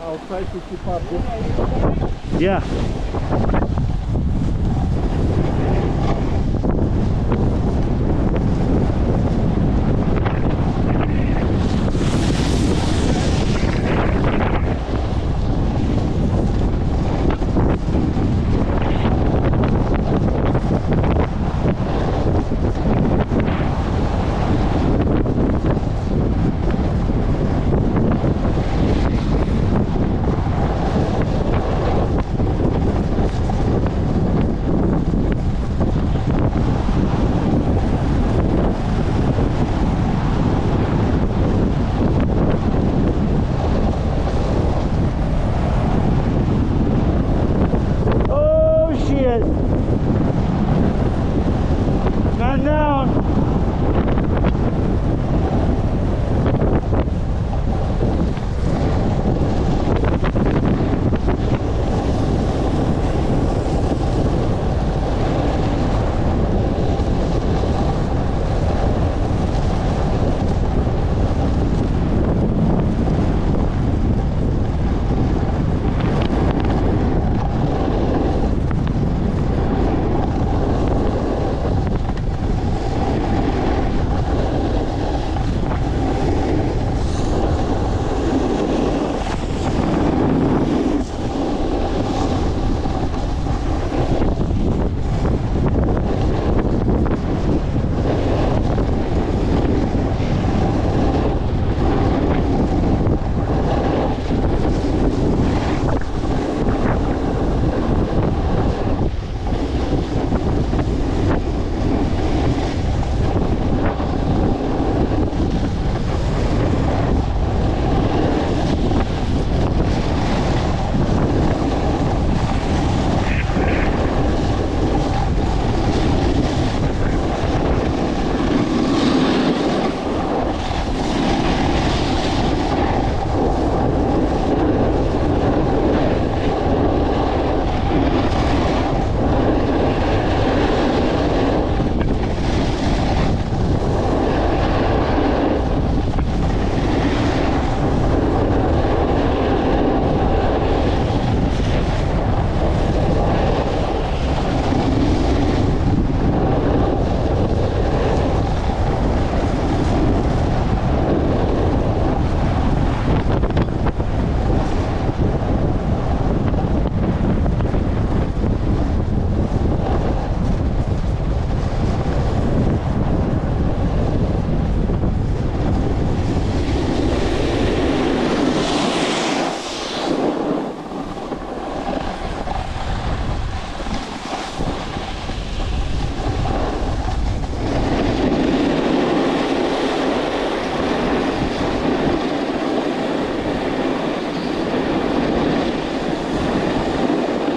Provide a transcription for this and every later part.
I'll try to keep up. Yeah.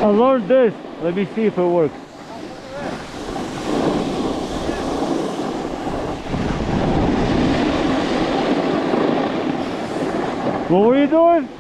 I learned this. Let me see if it works. What were you doing?